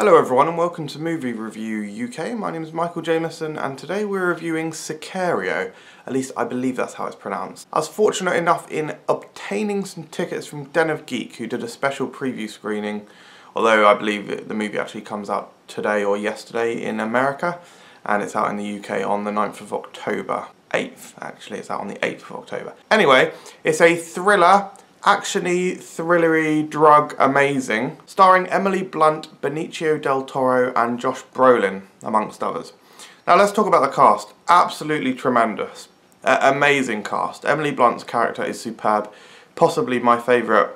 Hello everyone and welcome to Movie Review UK. My name is Michael Jamieson and today we're reviewing Sicario. At least I believe that's how it's pronounced. I was fortunate enough in obtaining some tickets from Den of Geek who did a special preview screening although I believe the movie actually comes out today or yesterday in America and it's out in the UK on the 9th of October. 8th actually, it's out on the 8th of October. Anyway, it's a thriller actiony, thrillery, drug amazing, starring Emily Blunt, Benicio del Toro and Josh Brolin, amongst others. Now let's talk about the cast. Absolutely tremendous. Uh, amazing cast. Emily Blunt's character is superb. Possibly my favourite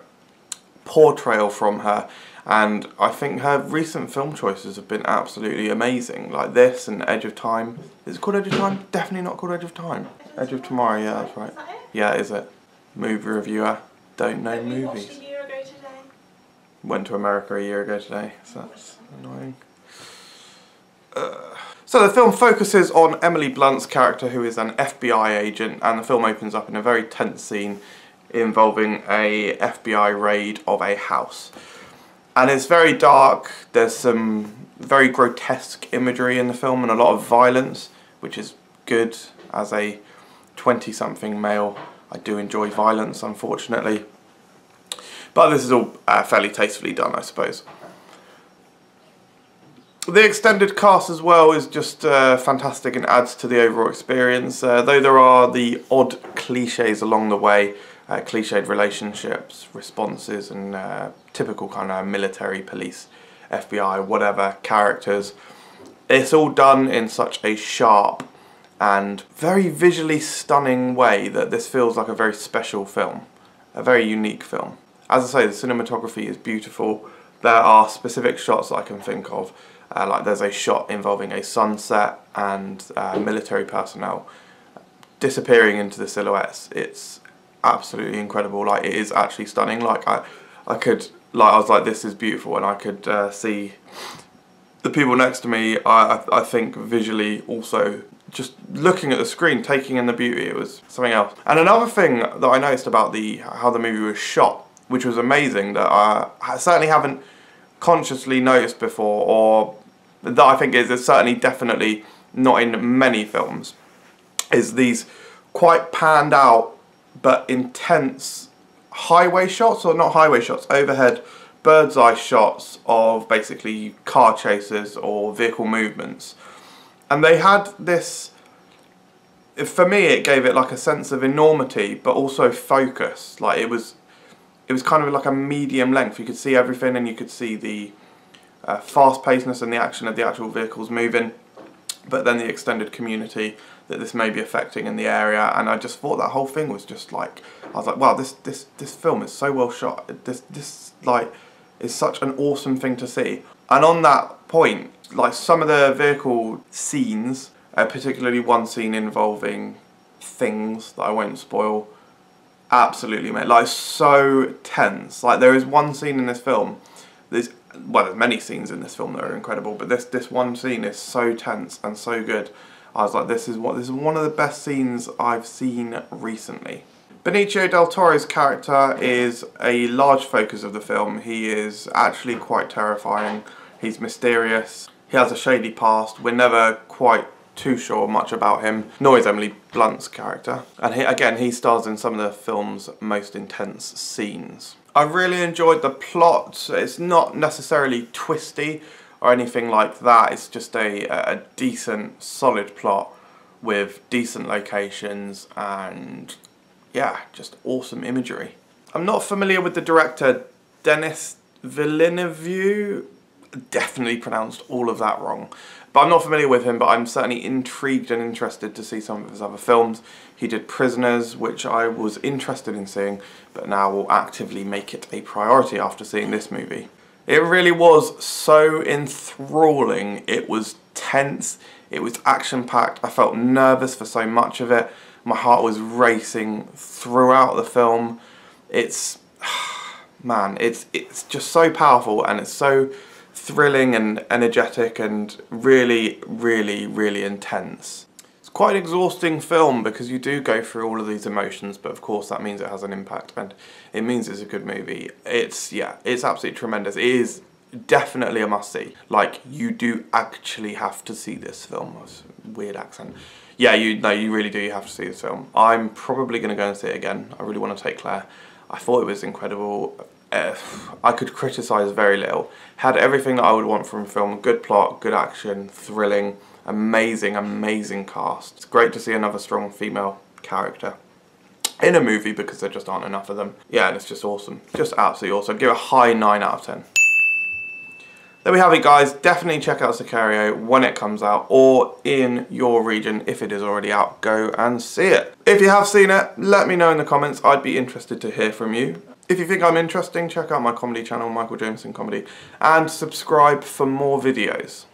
portrayal from her and I think her recent film choices have been absolutely amazing like this and Edge of Time is it called Edge of Time? definitely not called Edge of Time Edge of Tomorrow yeah that's right yeah is it movie reviewer don't know Have movies. watched a year ago today? Went to America a year ago today, so that's annoying. Uh, so the film focuses on Emily Blunt's character who is an FBI agent and the film opens up in a very tense scene involving a FBI raid of a house. And it's very dark, there's some very grotesque imagery in the film and a lot of violence, which is good as a 20 something male I do enjoy violence, unfortunately. But this is all uh, fairly tastefully done, I suppose. The extended cast as well is just uh, fantastic and adds to the overall experience. Uh, though there are the odd cliches along the way, uh, cliched relationships, responses, and uh, typical kind of military, police, FBI, whatever characters. It's all done in such a sharp and very visually stunning way that this feels like a very special film, a very unique film. As I say, the cinematography is beautiful. There are specific shots I can think of, uh, like there's a shot involving a sunset and uh, military personnel disappearing into the silhouettes. It's absolutely incredible. Like it is actually stunning. Like I, I could like I was like this is beautiful, and I could uh, see the people next to me. I I think visually also just looking at the screen, taking in the beauty, it was something else. And another thing that I noticed about the how the movie was shot, which was amazing, that I, certainly haven't consciously noticed before, or that I think is, is certainly definitely not in many films, is these quite panned out but intense highway shots, or not highway shots, overhead bird's eye shots of basically car chases or vehicle movements and they had this for me it gave it like a sense of enormity but also focus. Like it was it was kind of like a medium length. You could see everything and you could see the uh, fast pacedness and the action of the actual vehicles moving but then the extended community that this may be affecting in the area. And I just thought that whole thing was just like I was like wow this this this film is so well shot. This this like is such an awesome thing to see and on that point like some of the vehicle scenes, uh, particularly one scene involving things that I won't spoil, absolutely mate, like so tense. Like there is one scene in this film, there's well there's many scenes in this film that are incredible, but this this one scene is so tense and so good. I was like, this is what this is one of the best scenes I've seen recently. Benicio del Toro's character is a large focus of the film. He is actually quite terrifying. He's mysterious. He has a shady past. We're never quite too sure much about him, nor is Emily Blunt's character. And he, again, he stars in some of the film's most intense scenes. I really enjoyed the plot. It's not necessarily twisty or anything like that. It's just a, a decent, solid plot with decent locations and yeah, just awesome imagery. I'm not familiar with the director Denis Villeneuve definitely pronounced all of that wrong. But I'm not familiar with him, but I'm certainly intrigued and interested to see some of his other films. He did Prisoners, which I was interested in seeing, but now will actively make it a priority after seeing this movie. It really was so enthralling. It was tense, it was action-packed, I felt nervous for so much of it. My heart was racing throughout the film. It's, man, it's, it's just so powerful and it's so thrilling and energetic and really, really, really intense. It's quite an exhausting film because you do go through all of these emotions, but of course that means it has an impact and it means it's a good movie. It's, yeah, it's absolutely tremendous. It is definitely a must see. Like you do actually have to see this film. weird accent. Yeah, you no, you really do. You have to see this film. I'm probably going to go and see it again. I really want to take Claire. I thought it was incredible. Uh, I could criticise very little. Had everything that I would want from a film. Good plot, good action, thrilling, amazing, amazing cast. It's great to see another strong female character in a movie because there just aren't enough of them. Yeah, and it's just awesome. Just absolutely awesome. Give it a high 9 out of 10. There we have it guys, definitely check out Sicario when it comes out or in your region if it is already out, go and see it. If you have seen it, let me know in the comments, I'd be interested to hear from you. If you think I'm interesting, check out my comedy channel, Michael Jamieson Comedy, and subscribe for more videos.